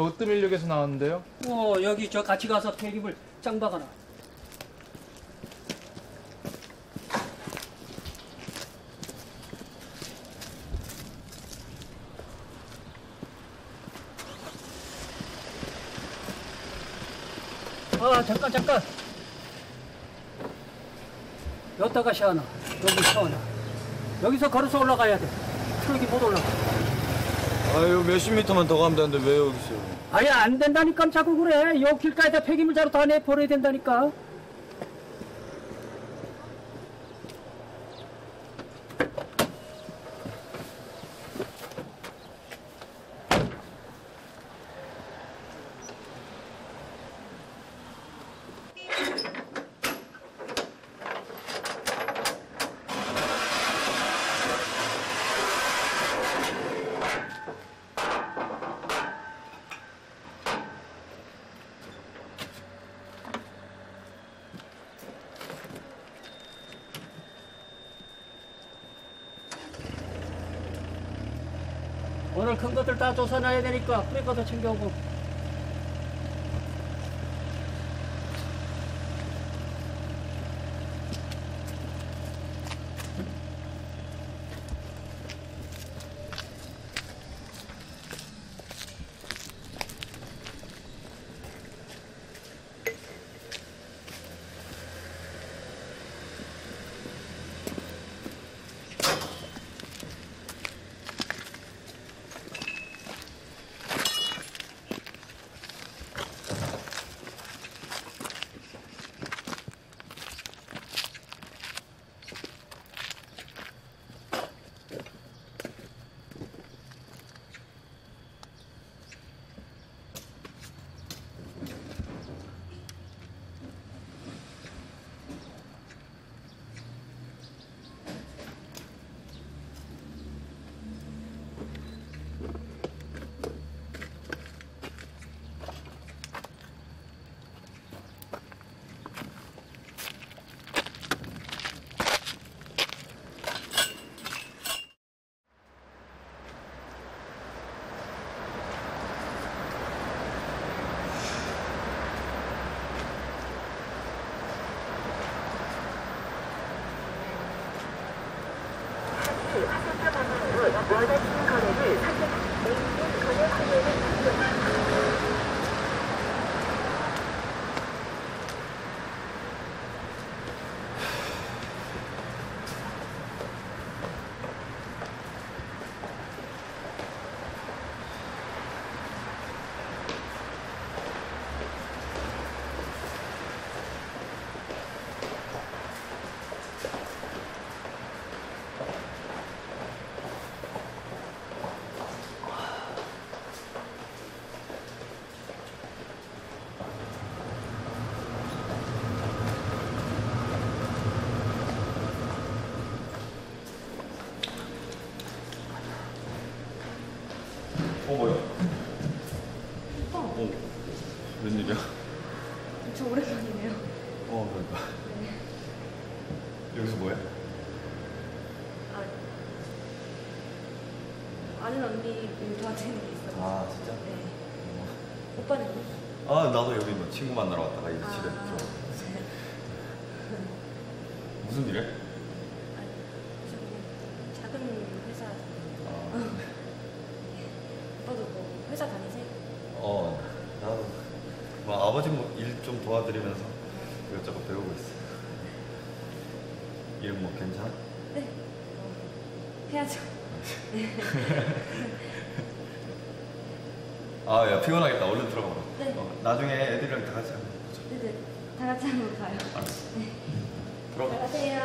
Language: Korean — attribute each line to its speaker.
Speaker 1: 저 으뜸인력에서 나왔는데요.
Speaker 2: 어 여기 저 같이 가서 폐기물 짱 박아라. 아 잠깐 잠깐. 여기다가 시원하. 여기 시원하. 여기서 걸어서 올라가야 돼. 트럭이 못 올라가.
Speaker 3: 아유 몇십 미터만 더 가면 되는데 왜 여기 있어요?
Speaker 2: 아니 안 된다니까 자꾸 그래. 요 길가에다 폐기물 자루 다 내버려야 된다니까. 오늘 큰 것들 다 조사놔야 되니까 그래 것도 챙겨오고.
Speaker 3: 私これで、私これで、 어 뭐야? 어 웬일이야?
Speaker 4: 저 오랜만이네요.
Speaker 3: 어 그러니까 여기서 뭐해?
Speaker 4: 아, 아는 언니 도와주는 게 있어요.
Speaker 3: 아 진짜?
Speaker 4: 네. 오빠는요?
Speaker 3: 아 나도 여기 뭐 친구 만나러 왔다가 이제
Speaker 4: 아,
Speaker 3: 집에 들어
Speaker 4: 네.
Speaker 3: 무슨 일해?
Speaker 4: 아, 저기 작은 회사.
Speaker 3: 아,
Speaker 4: 오빠도 뭐 회사 다니세요?
Speaker 3: 어 나도 뭐 아버지 뭐 일 좀 도와드리면서 이것저것 배우고 있어 일뭐 괜찮아?
Speaker 4: 네. 어, 해야죠.
Speaker 3: 아 야 피곤하겠다 얼른 들어가 봐
Speaker 4: 네.
Speaker 3: 어, 나중에 애들이랑 다 같이 한번 보자
Speaker 4: 네네. 다 같이 한번 봐요.
Speaker 3: 알았어
Speaker 4: 네.
Speaker 3: 들어가
Speaker 5: 들어가세요.